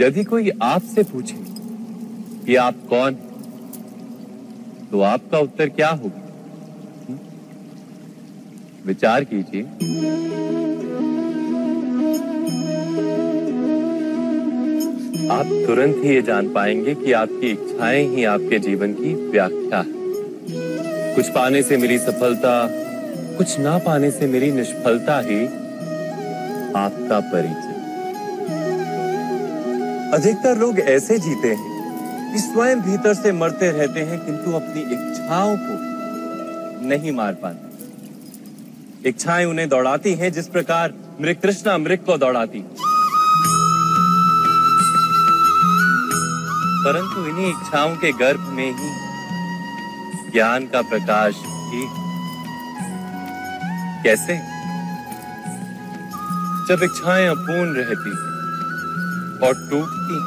यदि कोई आपसे पूछे कि आप कौन तो आपका उत्तर क्या होगा? विचार कीजिए। आप तुरंत ही ये जान पाएँगे कि आपकी इच्छाएँ ही आपके जीवन की व्याख्या है। कुछ पाने से मिली सफलता, कुछ ना पाने से मिली निष्फलता ही आपका परिचय। अधिकतर लोग ऐसे जीते हैं कि स्वयं भीतर से मरते रहते हैं, किंतु अपनी इच्छाओं को नहीं मार पाते। इच्छाएँ उन्हें दौड़ाती हैं, जिस प्रकार मृग कृष्णा मृग को दौड़ाती परंतु इन्हीं इच्छाओं के गर्भ में ही ज्ञान का प्रकाश भी कैसे? जब इच्छाएँ अपूर्ण रहती और टूटती।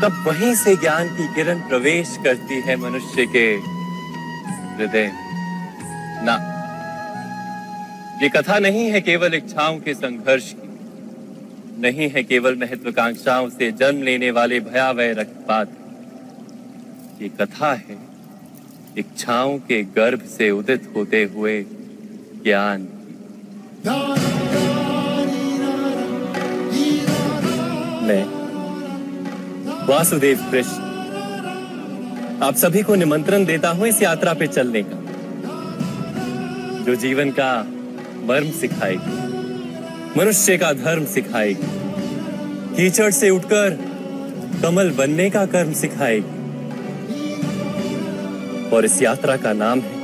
तब वहीं से ज्ञान की किरण प्रवेश करती है मनुष्य के हृदय ना, ये कथा नहीं है केवल इच्छाओं के संघर्ष की। नहीं है केवल महत्वाकांक्षाओं से जन्म लेने वाले भयावह रक्तपात ये कथा है इच्छाओं के गर्भ से उदित होते हुए ज्ञान मैं वासुदेव कृष्ण। आप सभी को निमंत्रण देता हूँ इस यात्रा पे चलने का, जो जीवन का मर्म सिखाएगी, मनुष्य का धर्म सिखाएगी, कीचड़ से उठकर कमल बनने का कर्म सिखाएगी। और इस यात्रा का नाम है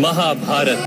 महाभारत।